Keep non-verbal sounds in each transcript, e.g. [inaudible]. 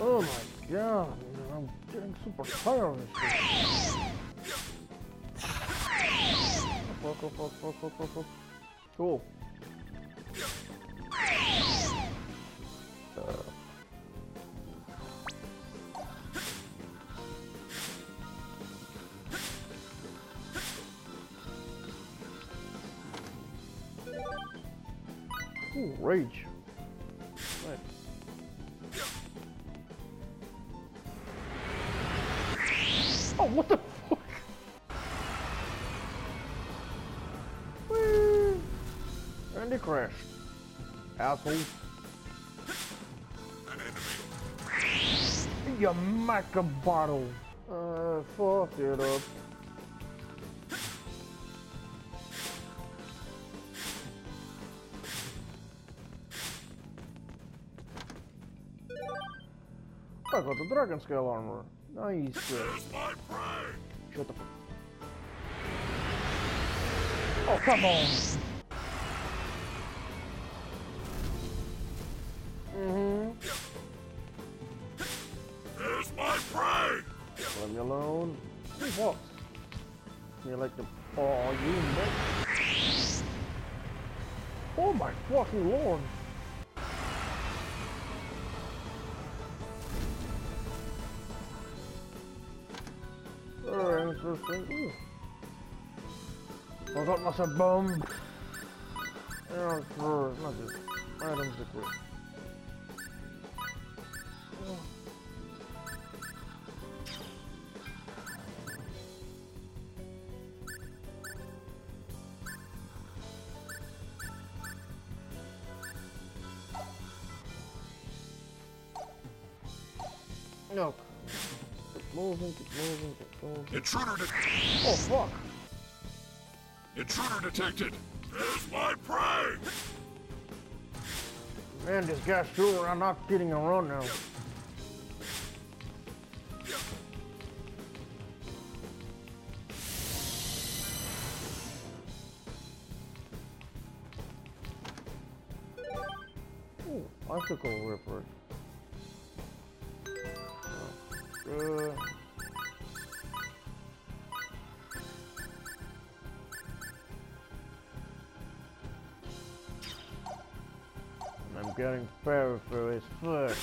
Oh my god, I'm getting super tired of this shit. Fuck, fuck, fuck, fuck, fuck, fuck, fuck. Cool. Uh. Ooh, rage. Asshole. You maca bottle. Uh, fuck it up. I got the dragon scale armor. Nice. Shut the fuck. Oh, come on. Mm-hmm. There's my prey! Leave me alone. Walks? You like the... Oh, you mess. Oh my fucking lord. Very interesting. Ooh. Forgot myself bomb. Yeah, for not just items equipped. No. Intruder de- Oh fuck! Intruder detected! There's my prey! Man, this guy's sure I'm not getting a run now. Ooh, icicle ripper. Uh, getting very, his foot.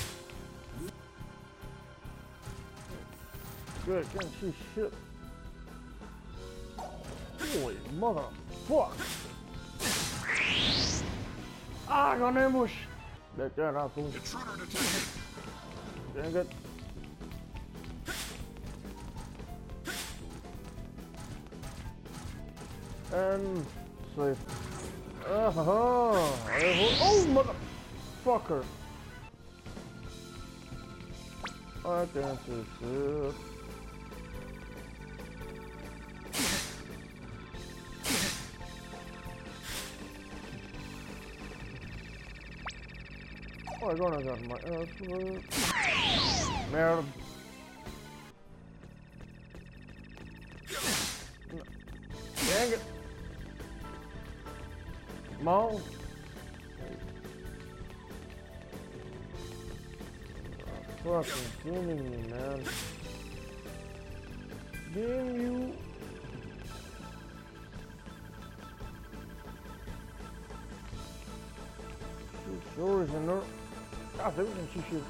Good, can't see shit. Holy motherfuck! Ah, I got an ambush! That that asshole. Intruder detected! Dang it. And safe. Uh -huh. Oh, motherfucker! I can't see. Oh, I got got my ass. Merde. Dang it. Mo. Fucking kidding me, man. Damn you. Sure is in ah, there. God, everything she should.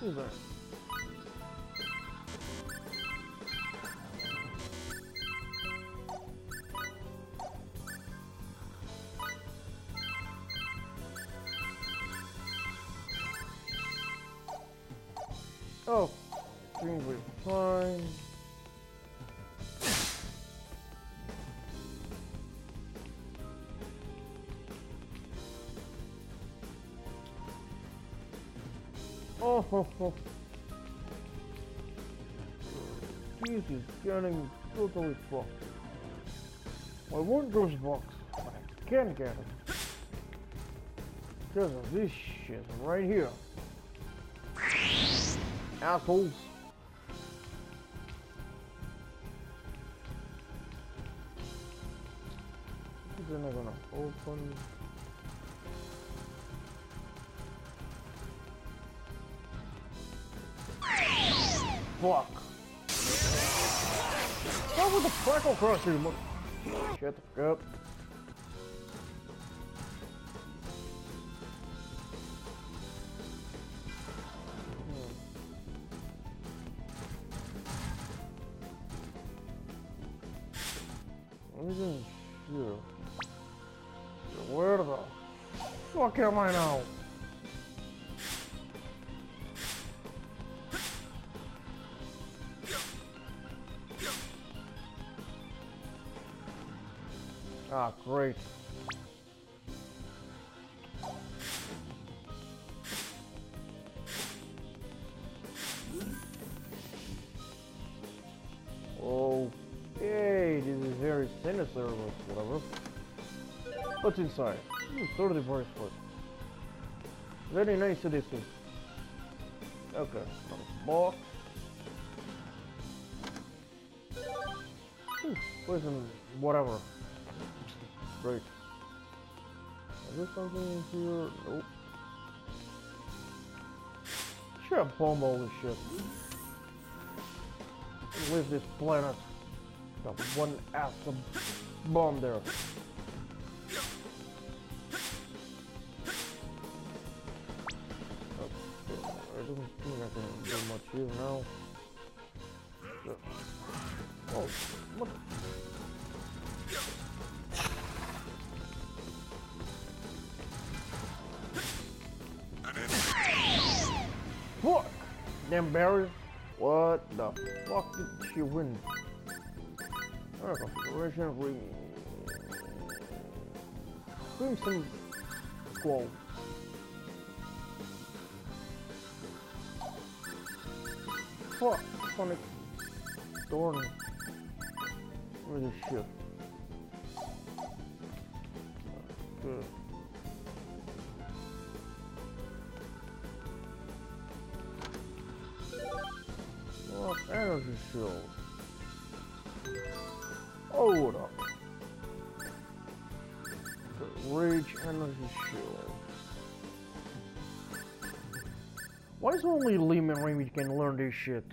Who's that? Oh, things were fine. Oh, ho, ho. This is getting totally fucked. I want those box, but I can't get it. Because of this shit right here. Apples. Isn't gonna open? Fuck. What was the freckle crusher. Shut the fuck up. I now? Ah, great. Okay, this is very sinister, but whatever. What's inside? Hmm, 30 voice foot. Very nice edition. Okay, another box. Hmm, Listen, whatever. Great. Is there something in here? Nope. Have bomb all this shit. Leave this planet. Got one ass bomb there. Do much here now. Oh, what? Fuck! Damn berries. What the fuck did she win? Configuration ring. Crimson Squall. Fuck! Sonic Storm. Where this shit? Good. Oh, what energy shield? Hold up. The Rage energy shield. Why is only Liam and Reimi can learn this shit?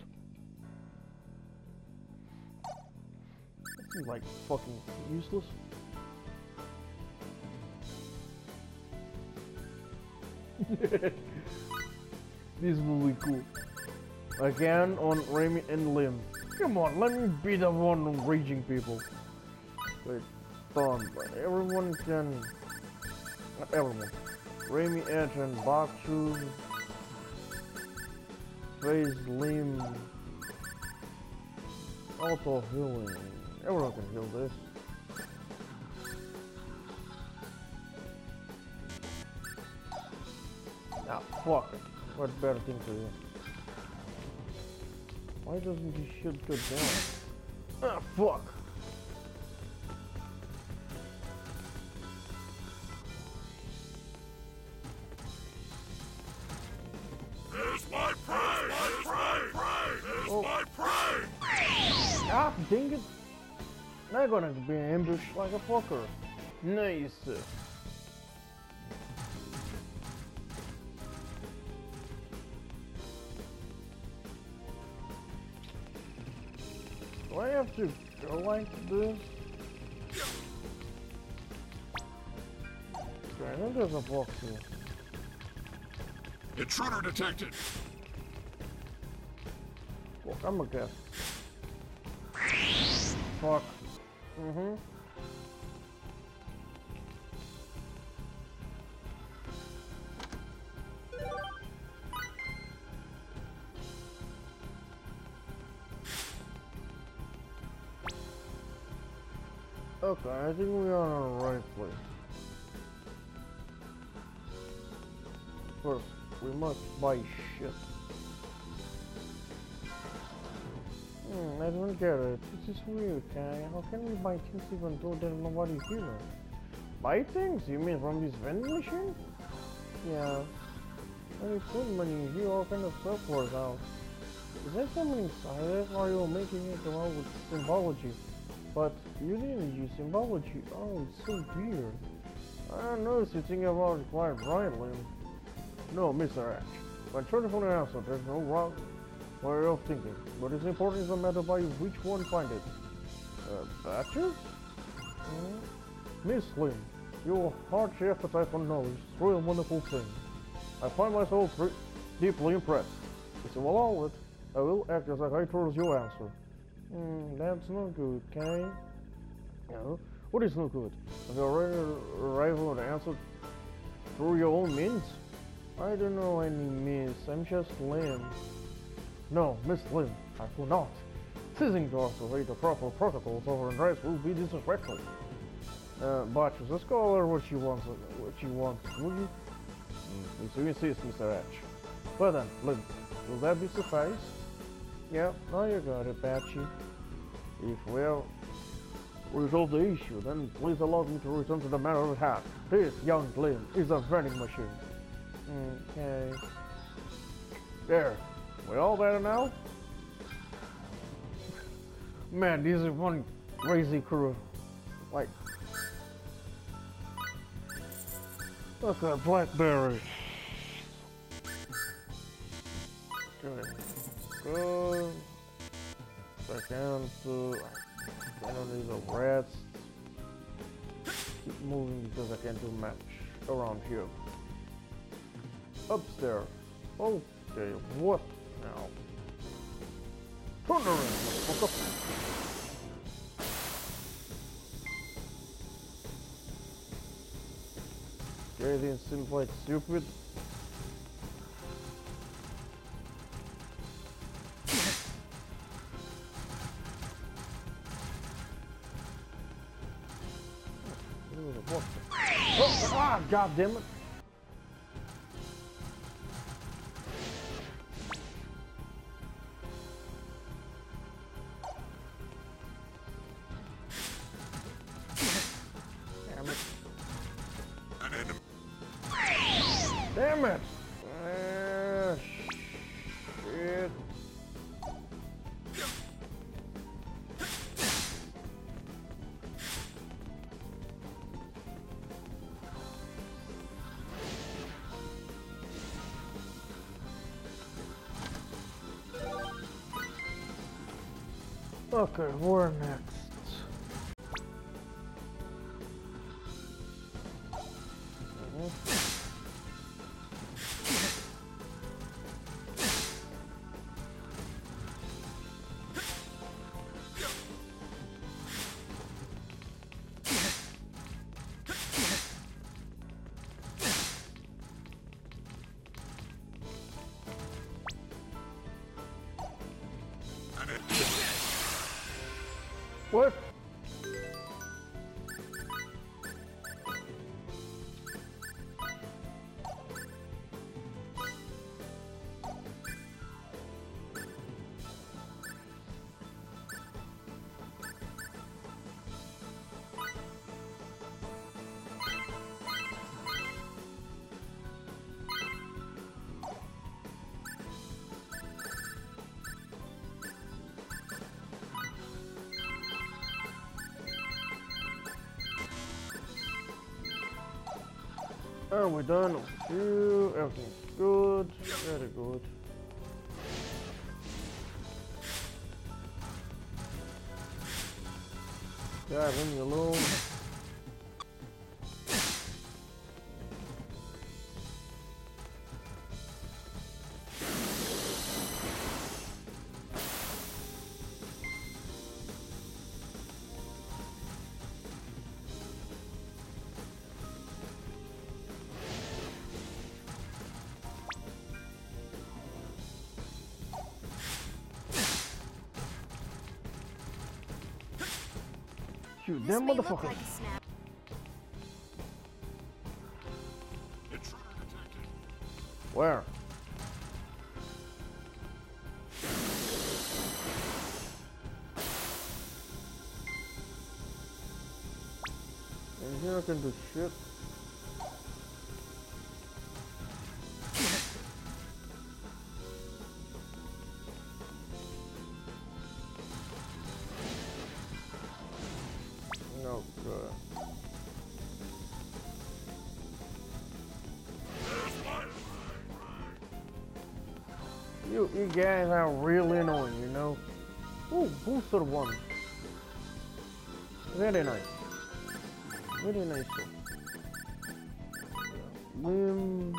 This is like fucking useless. [laughs] this will be cool. Again on Reimi and Lim. Come on, let me be the one raging people. Wait, done, but everyone can. Not everyone. Reimi, Edge, and Bacchus. Faize Lim. Auto healing. Everyone can heal this. Ah, fuck. What better thing to do? Why doesn't he shoot good down? Ah, fuck! Gonna be ambushed like a fucker. Nice. Do I have to go like this? Okay, I think there's a box here. Intruder detected. Fuck, I'm a guess. Fuck. Mm-hmm. Okay, I think we are on the right place. First, we must buy shit. Don't get it. This is weird. How can we buy things even though there's nobody here? Buy things? You mean from this vending machine? Yeah. When you put money here, all kind of stuff works out. Is there something inside it, or are you making it out with symbology? But you didn't use symbology. Oh, it's so weird. I don't know if you think about it quite rightly. No, Mr. H. When truthfully answered, there's no wrong way of thinking. But it's important no matter by which one find it. Uh, batches? Hmm? Miss Lim, your heart's appetite for knowledge is really a wonderful thing. I find myself deeply impressed. If you allow it, I will act as a guide towards your answer. Hmm, that's not good, okay? No. What is no good? Have you already arrived at the answer through your own means? I don't know any means, I'm just Lim. No, Miss Lim, I will not. Teasing to obey the proper protocols over an dress will be disrespectful. Uh, but the scholar what you want, what she wants, will you? Mm, you insist, Mr. H. Well then, Lim, will that be suffice? Yeah, now you got it, Bacchy. If we'll resolve the issue, then please allow me to return to the matter at hand. This young Lim is a vending machine. Okay. There. We all better now? Man, these are one crazy crew. Like, look at Blackberry. Good. Good. Second to. I don't need a rest. Keep moving because I can't do much around here. Upstairs. Okay, what now? Turn around, motherfucker. Everything seems like stupid. Oh, ah, God damn it. Damn it! Ah, shit. Okay, where What? Are we done with you? Everything's good. Very good. God, leave me alone. Shoot, This them motherfuckers. like a snap. Intruder detected. Where? In here I can do shit. Guys are really annoying, you know? Ooh, booster one. Very nice. Very nice. Um,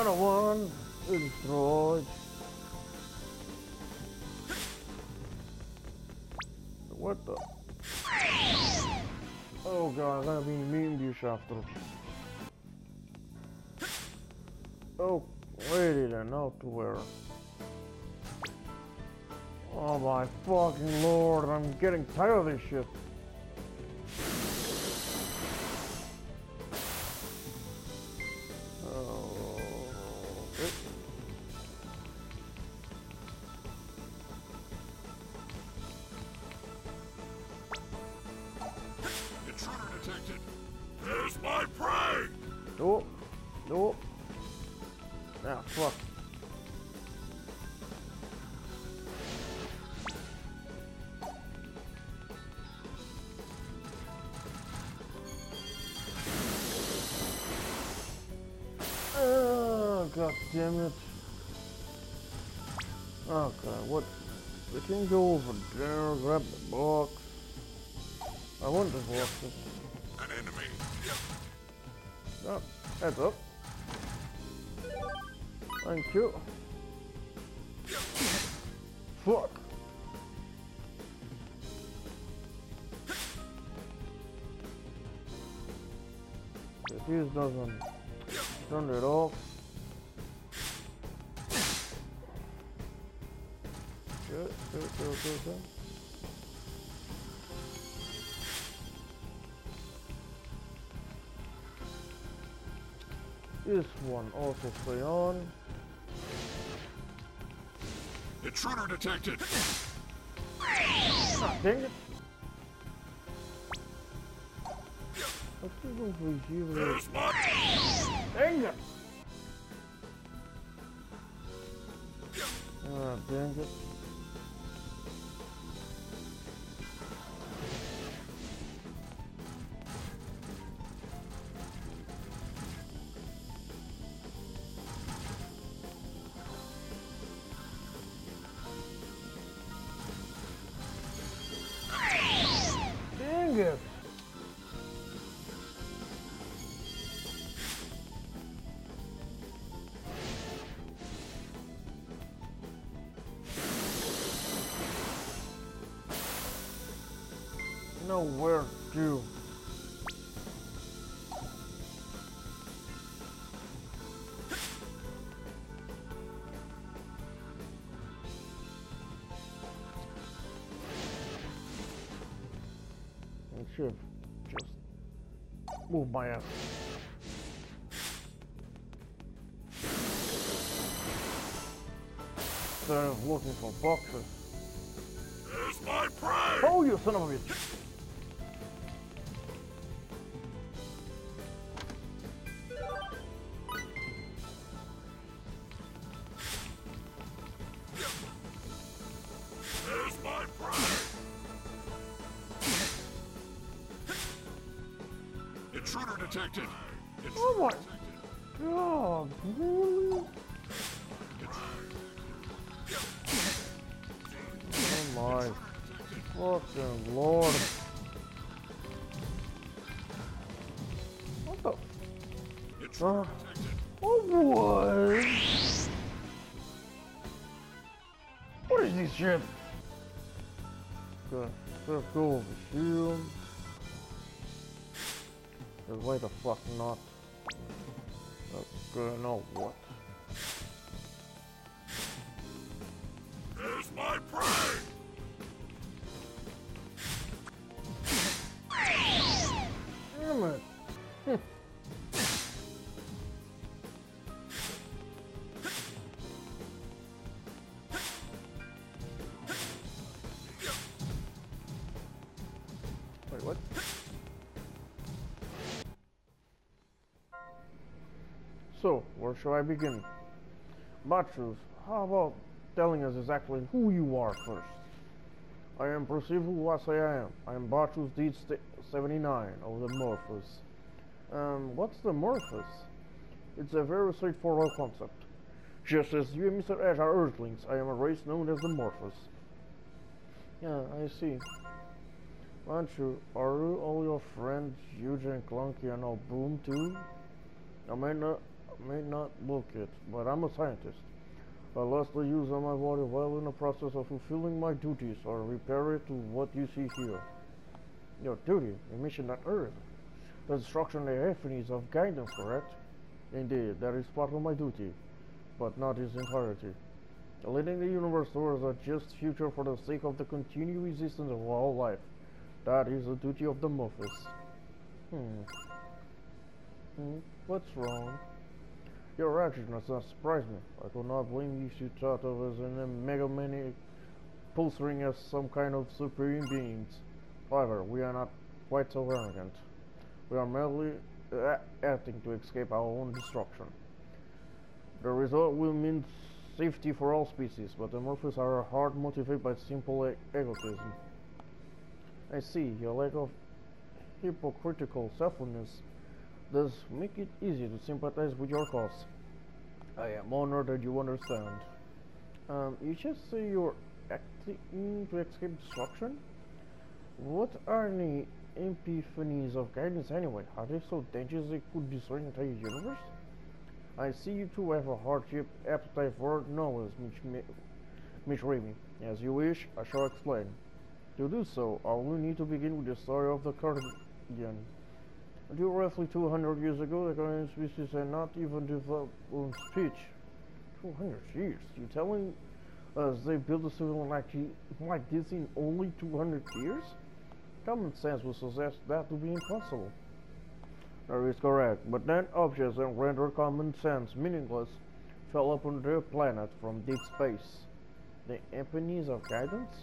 Another one destroyed. What the? Oh god, gonna be mean after. Oh, wait then, not to where? Oh my fucking lord, I'm getting tired of this shit. God damn it. Oh, okay, what? We can go over there, grab the box. I want the box. An enemy. Oh, heads up. Thank you. Fuck. This doesn't turn it off. Go, go, go, go. This one also stay on. Intruder detected. Ah, dang it. Let's just go for you. Dang it. Ah, dang it. Know where to. I should just move my ass. Of looking for boxes. Here's my prey! Oh, you son of a bitch! Detected. oh my god, really? Oh my fucking lord. What the? Uh, oh boy. What is this shit? Good. Let's go over shield. Cause why the fuck not? Okay, no what? Here's my prey! So, where shall I begin? Bacchus, how about telling us exactly who you are first? I am Percival say I am. I am Bacchus Deed 79 of the Morphus. Um, what's the Morphus? It's a very straightforward concept. Just as you and Mr. Edge are Earthlings, I am a race known as the Morphus. Yeah, I see. You? Are you all your friends, Eugene Clunky and all Boom too? I may not, may not look it, but I'm a scientist. I lost the use of my body while in the process of fulfilling my duties, or repair it to what you see here. Your duty, a mission on Earth. The destruction of the epiphanies of guidance, correct? Indeed, that is part of my duty, but not its entirety. Leading the universe towards a just future for the sake of the continued existence of all life. That is the duty of the Morphus. Hmm. Hmm. What's wrong? Your action does not surprise me. I could not blame you if you thought of us in a megalomaniac pulsing as some kind of supreme beings. However, we are not quite so arrogant. We are merely uh, acting to escape our own destruction. The result will mean safety for all species, but the Morphus are hard motivated by simple egotism. I see, your lack of hypocritical selflessness does make it easy to sympathize with your cause. I am honored that you understand. Um, you just say you're acting to escape destruction? What are the epiphanies of guidance anyway? Are they so dangerous they could destroy the entire universe? I see you two have a hardship appetite for knowledge, Mitch, Mitch Reimi. As you wish, I shall explain. To do so, I will need to begin with the story of the Cardianon. Roughly 200 years ago, the Cardianon species had not even developed speech. 200 years? You're telling us they built a civilization like this in only 200 years? Common sense would suggest that to be impossible. That is correct, but then objects that render common sense meaningless fell upon their planet from deep space. The epiphanies of guidance?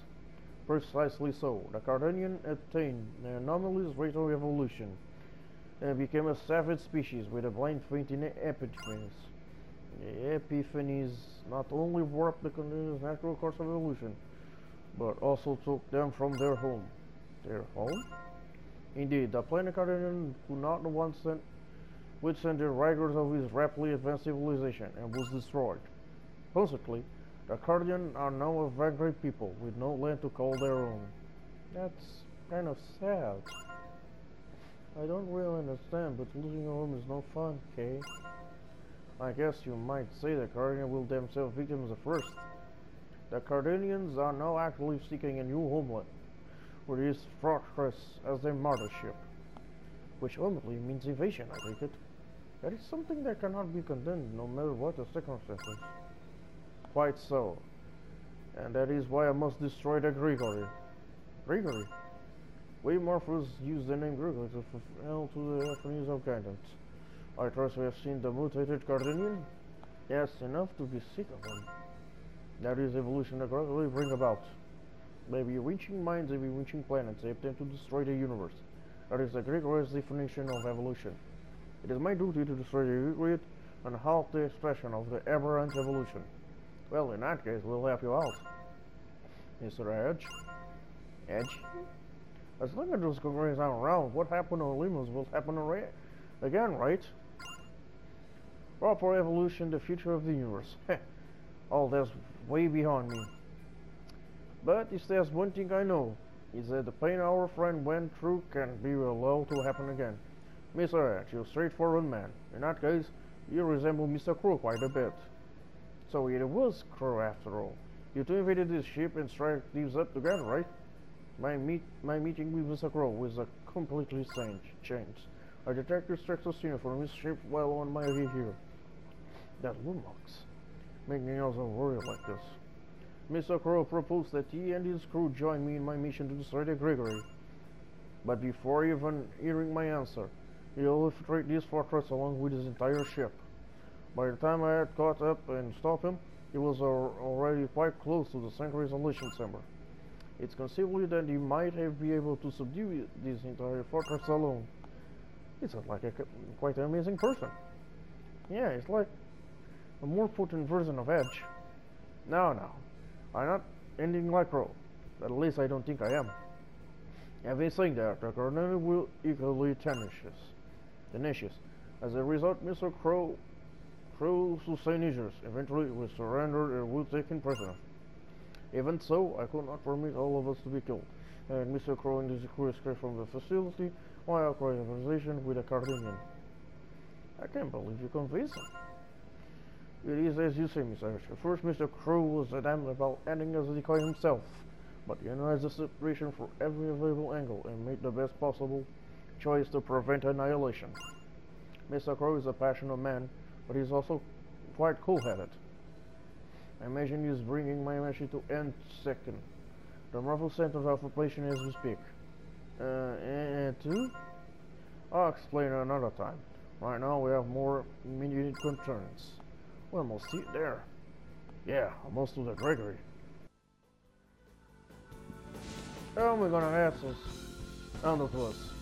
Precisely so. The Cardianon attained an anomalous rate of evolution became a savage species with a in epiphanies. The epiphanies not only warped the continuous natural course of evolution, but also took them from their home. Their home? Indeed, the planet Cardianon could not once withstand the rigors of his rapidly advanced civilization and was destroyed. Consequently, the Cardianon are now a vagrant people with no land to call their own. That's kind of sad. I don't really understand, but losing a home is no fun, Kay. I guess you might say the Cardianon will themselves victims the first. The Cardianons are now actively seeking a new homeland, with this fortress as their mothership, which ultimately means invasion, I take it. That is something that cannot be condemned, no matter what the circumstances. Quite so. And that is why I must destroy the Grigori. Grigori. We Morphus use the name Grigori to fulfill to the epiphanies of guidance. I trust we have seen the mutated Cardianon? Yes, enough to be sick of him. That is evolution that Grigori bring about. By reaching minds and reaching planets, they attempt to destroy the universe. That is the Gregorian definition of evolution. It is my duty to destroy the Grigori and halt the expression of the aberrant evolution. Well, in that case, we'll help you out. Mr. Edge? Edge? As long as those Gregorians aren't around, what happened to Lemuris will happen again, right? Proper evolution, the future of the universe. [laughs] All that's way beyond me. But if there's one thing I know, is that the pain our friend went through can be allowed to happen again. Mr. Edge, you're a straightforward man. In that case, you resemble Mr. Crowe quite a bit. So it was Crowe after all. You two invaded this ship and struck these up together, right? My meet my meeting with Mr. Crowe was a completely strange change. I detected Strexosina from his ship while on my way here. That Lummox. Making also worry like this. Mr. Crowe proposed that he and his crew join me in my mission to destroy the Grigori. But before even hearing my answer, he infiltrated this fortress along with his entire ship. By the time I had caught up and stopped him, he was already quite close to the Central Isolation Chamber. It's conceivable that he might have been able to subdue this entire fortress alone. He's like a quite an amazing person. Yeah, it's like a more potent version of Edge. No, no. I'm not ending like Crowe. At least I don't think I am. Having said that, the Colonel will equally tenacious. Tenacious. As a result, Mr. Crowe, Crowe's signatures eventually will surrender and will taken prisoner. Even so, I could not permit all of us to be killed, and Mr. Crowe and his crew escaped from the facility while conversation with a Cardianon. I can't believe you convinced him. It is as you say, Mr. Archer. First, Mr. Crowe was adamant about ending as a decoy himself, but he analyzed the situation from every available angle and made the best possible choice to prevent annihilation. Mr. Crowe is a passionate man, but he's also quite cool-headed. I imagine he's bringing my message to end second. The Marvel Center of operation as we speak. Uh, and two? I'll explain another time. Right now we have more immediate concerns. We're almost there. Yeah, almost to the Grigori. And we're gonna answer under to us.